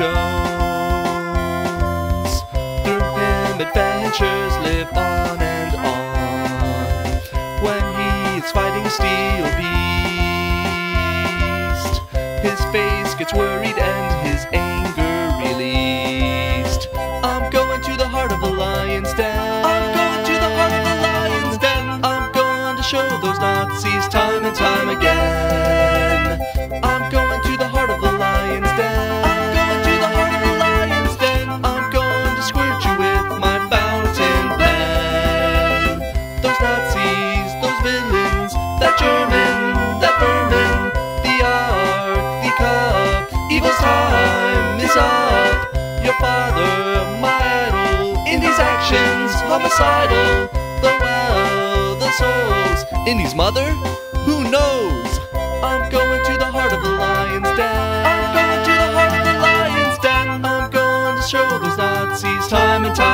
Jones. Through adventures live on and on. When he's fighting Steel Beast, his face gets worried and his anger released. I'm going to the heart of the lion's den. I'm going to the heart of the lion's den. I'm going to show those Nazis time and time again. That German, that vermin, the ark, the cup, evil's time is up. Your father, my idol, Indy's actions, homicidal. The well, the souls, Indy's mother, who knows? I'm going to the heart of the lion's den. I'm going to the heart of the lion's den. I'm going to show those Nazis time and time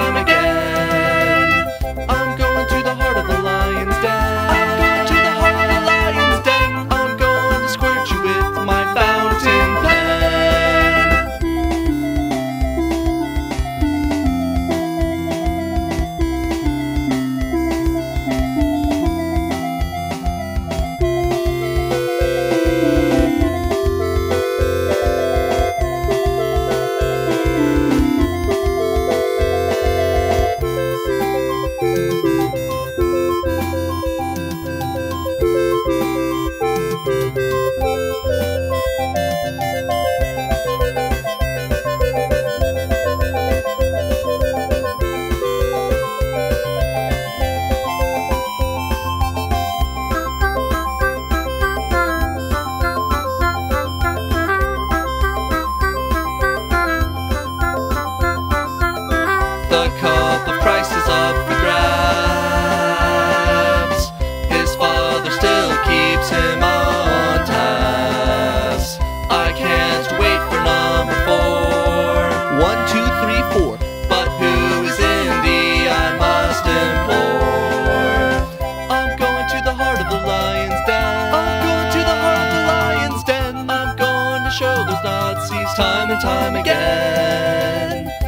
Nazis time and time again.